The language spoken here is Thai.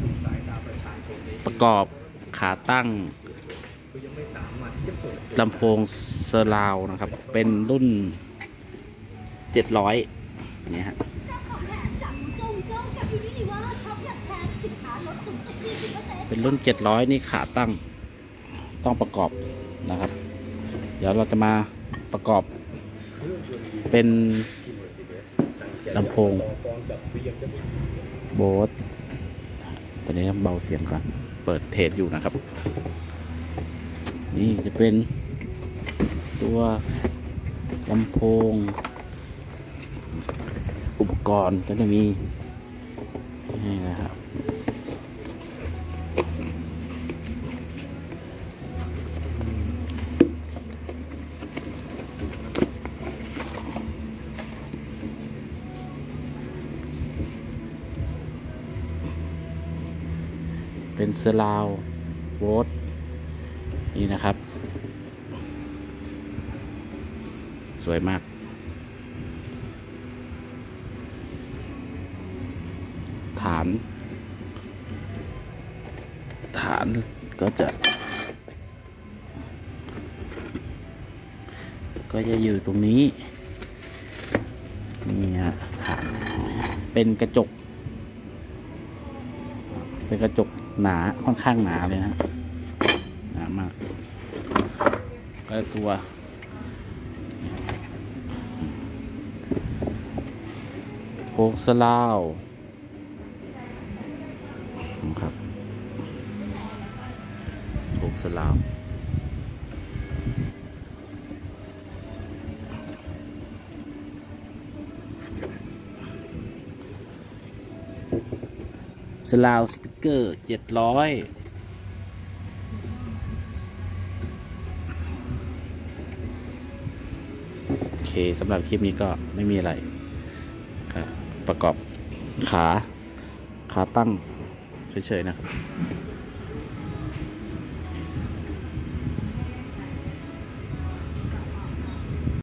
สู่สายตาประชาชนในประกอบขาตั้งคือยังไม่สามารถที่จะเปิดตัวลำโพงเซอร์ราวด์นะครับ เป็นรุ่น 700นี่ฮะของแถมจากจงโจ้กับยูนิลิเวอร์ช็อปอยากแชร์สินค้าลดสูงสุด40%เป็นรุ่น 700 นี่ขาตั้งต้องประกอบนะครับ เดี๋ยวเราจะมาประกอบเครื่องยนต์ดีเซลเป็นที่ Mercedes ตั้งใจลำโพงต่อกรกับ BMW โบส ตอนนี้เบาเสียงก่อน เปิดเทสอยู่นะครับ นี่จะเป็นตัวลำโพง อุปกรณ์ก็จะมี เป็นเซอร์ราวโวตนี่นะครับ สวยมาก ฐาน ฐานก็จะ ก็จะอยู่ตรงนี้ นี่ฮะฐาน เป็นกระจก เป็นกระจกหนาค่อนข้างหนาเลยนะหนามากก็ตัวโพกสลาวครับโพกสลาว สลาวสปิเกอร์เจ็ดร้อยโอเคสำหรับคลิปนี้ก็ไม่มีอะไรครับประกอบขา ขาตั้งเฉยๆนะครับ